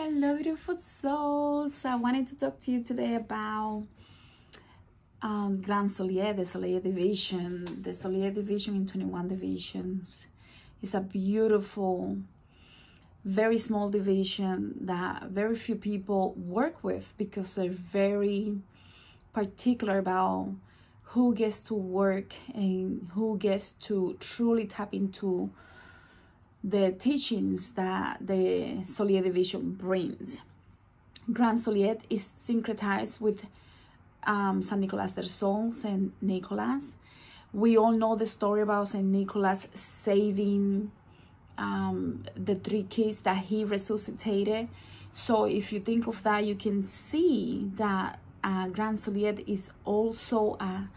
Hello, beautiful souls. I wanted to talk to you today about um, Grand Solier, the Solier division, the Solier division in 21 divisions. It's a beautiful, very small division that very few people work with because they're very particular about who gets to work and who gets to truly tap into the teachings that the Solier division brings. Grand Solier is syncretized with um, San Nicolas de Sol, Saint Nicholas. We all know the story about Saint Nicholas saving um, the three kids that he resuscitated. So if you think of that, you can see that uh, Grand Solier is also a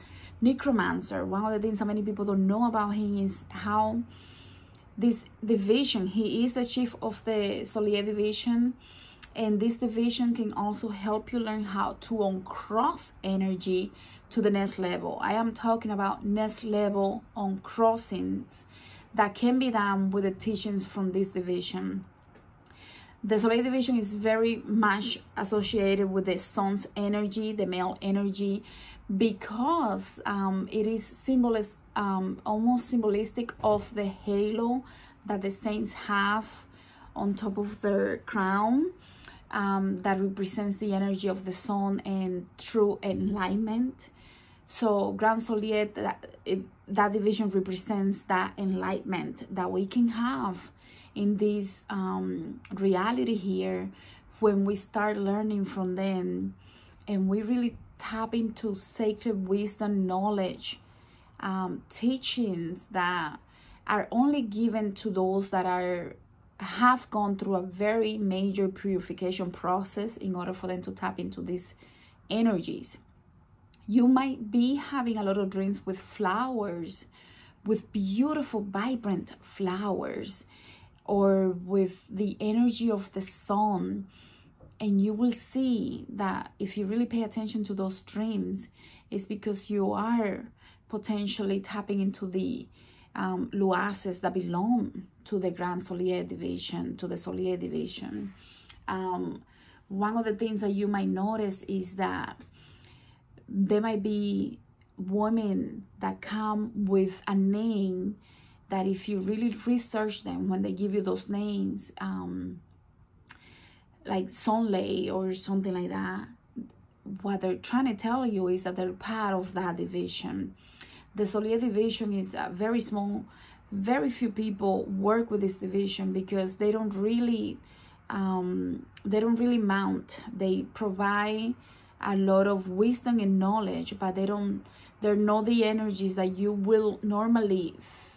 necromancer. One of the things that many people don't know about him is how this division, he is the chief of the Solier division, and this division can also help you learn how to uncross energy to the next level. I am talking about next level uncrossings that can be done with the teachings from this division. The Solier division is very much associated with the sun's energy, the male energy, because um, it is symbolist, um, almost symbolistic of the halo that the saints have on top of their crown um, that represents the energy of the sun and true enlightenment. So Grand Solier, that, it, that division represents that enlightenment that we can have in this um, reality here when we start learning from them and we really tap into sacred wisdom knowledge um, teachings that are only given to those that are have gone through a very major purification process in order for them to tap into these energies. You might be having a lot of dreams with flowers with beautiful vibrant flowers or with the energy of the sun and you will see that if you really pay attention to those dreams it's because you are potentially tapping into the um, lwases that belong to the Grand Solier division, to the Solier division. Um, one of the things that you might notice is that there might be women that come with a name that if you really research them when they give you those names um, like Sonley or something like that what they're trying to tell you is that they're part of that division. The Solier division is very small very few people work with this division because they don't really um, they don't really mount. They provide a lot of wisdom and knowledge but they don't they're not the energies that you will normally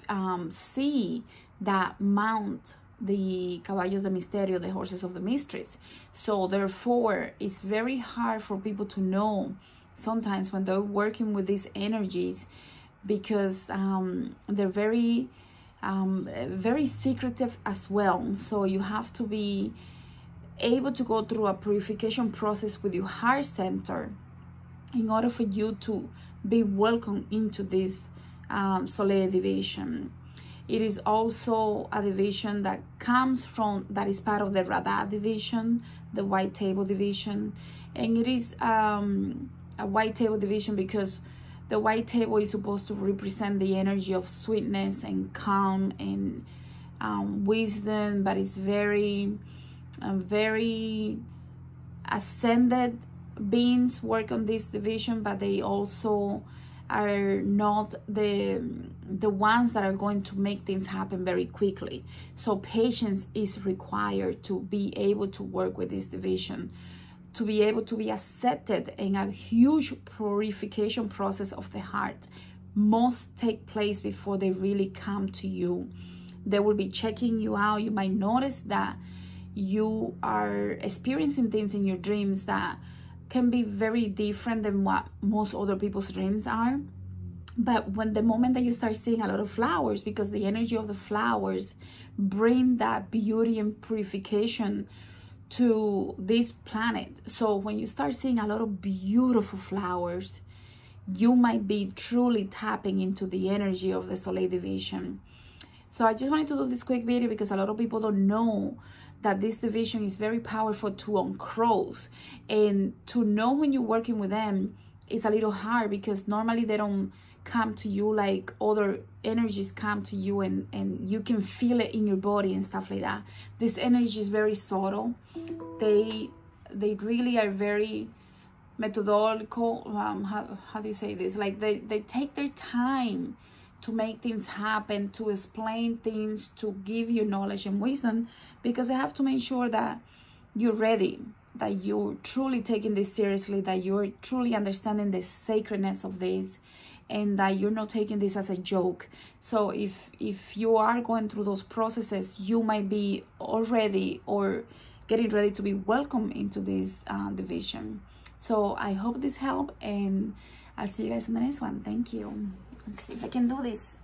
um, see that mount the caballos de misterio, the horses of the mysteries. So therefore, it's very hard for people to know sometimes when they're working with these energies because um, they're very, um, very secretive as well. So you have to be able to go through a purification process with your heart center in order for you to be welcome into this um, Solier division. It is also a division that comes from, that is part of the Rada division, the white table division. And it is um, a white table division because the white table is supposed to represent the energy of sweetness and calm and um, wisdom, but it's very, uh, very ascended beings work on this division, but they also are not the the ones that are going to make things happen very quickly. So patience is required to be able to work with this division, to be able to be accepted in a huge purification process of the heart must take place before they really come to you. They will be checking you out. You might notice that you are experiencing things in your dreams that can be very different than what most other people's dreams are. But when the moment that you start seeing a lot of flowers because the energy of the flowers bring that beauty and purification to this planet. So when you start seeing a lot of beautiful flowers you might be truly tapping into the energy of the Solier division. So i just wanted to do this quick video because a lot of people don't know that this division is very powerful to uncross. And to know when you're working with them is a little hard because normally they don't come to you like other energies come to you and and you can feel it in your body and stuff like that. This energy is very subtle. They they really are very methodological um how, how do you say this? Like they they take their time to make things happen to explain things to give you knowledge and wisdom because they have to make sure that you're ready that you're truly taking this seriously that you're truly understanding the sacredness of this and that you're not taking this as a joke. So if if you are going through those processes you might be already or getting ready to be welcome into this uh, division. So i hope this helped and i'll see you guys in the next one. Thank you let's see if i can do this